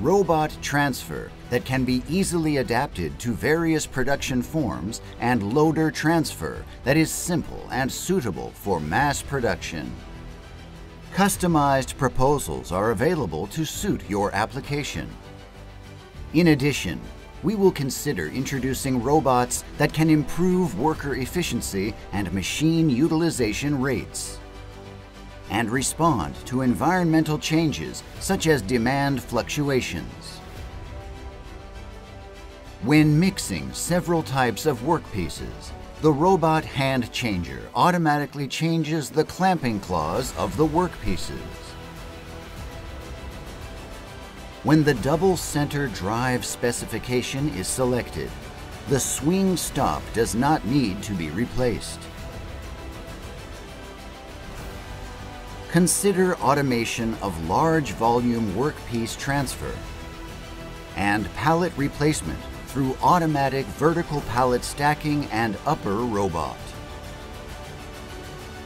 robot transfer that can be easily adapted to various production forms, and loader transfer that is simple and suitable for mass production. Customized proposals are available to suit your application. In addition, we will consider introducing robots that can improve worker efficiency and machine utilization rates and respond to environmental changes such as demand fluctuations. When mixing several types of workpieces, the robot hand changer automatically changes the clamping claws of the workpieces. When the double center drive specification is selected, the swing stop does not need to be replaced. Consider automation of large volume workpiece transfer and pallet replacement through automatic vertical pallet stacking and upper robot.